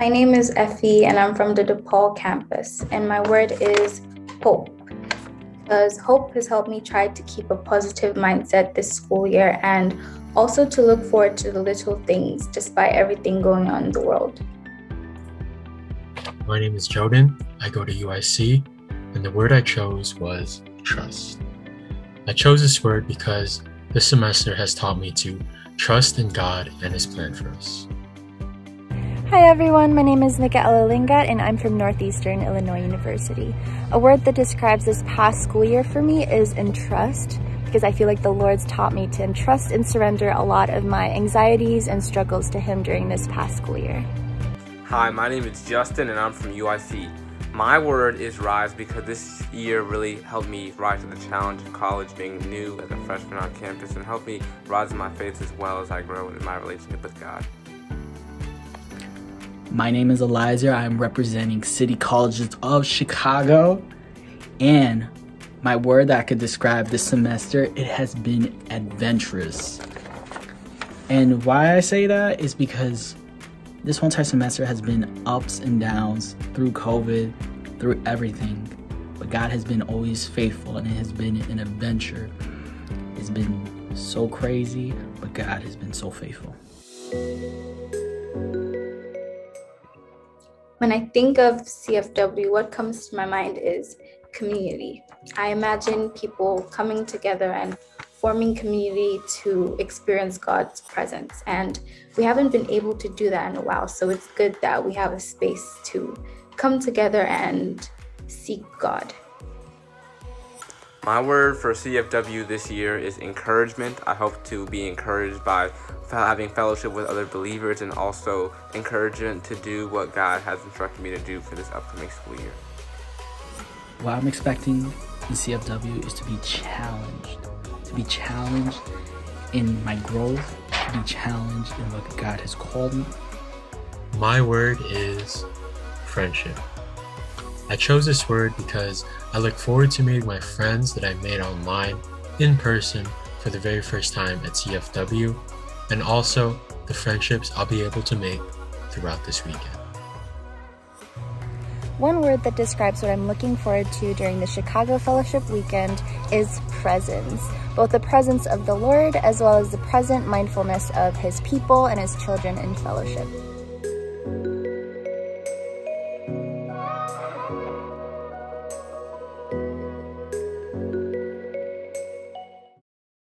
My name is Effie and I'm from the DePaul campus, and my word is hope. Because hope has helped me try to keep a positive mindset this school year and also to look forward to the little things despite everything going on in the world. My name is Jordan. I go to UIC, and the word I chose was trust. I chose this word because this semester has taught me to trust in God and His plan for us. Hi everyone, my name is Michaela Lingat and I'm from Northeastern Illinois University. A word that describes this past school year for me is entrust because I feel like the Lord's taught me to entrust and surrender a lot of my anxieties and struggles to Him during this past school year. Hi, my name is Justin and I'm from UIC. My word is rise because this year really helped me rise to the challenge of college, being new as a freshman on campus, and helped me rise in my faith as well as I grow in my relationship with God. My name is Eliza. I'm representing City Colleges of Chicago. And my word that I could describe this semester, it has been adventurous. And why I say that is because this whole entire semester has been ups and downs through COVID, through everything. But God has been always faithful and it has been an adventure. It's been so crazy, but God has been so faithful. When I think of CFW, what comes to my mind is community. I imagine people coming together and forming community to experience God's presence. And we haven't been able to do that in a while. So it's good that we have a space to come together and seek God. My word for CFW this year is encouragement. I hope to be encouraged by having fellowship with other believers and also encouragement to do what God has instructed me to do for this upcoming school year. What I'm expecting in CFW is to be challenged, to be challenged in my growth, to be challenged in what God has called me. My word is friendship. I chose this word because I look forward to meeting my friends that I made online in person for the very first time at CFW, and also the friendships I'll be able to make throughout this weekend. One word that describes what I'm looking forward to during the Chicago Fellowship weekend is presence. Both the presence of the Lord as well as the present mindfulness of his people and his children in fellowship.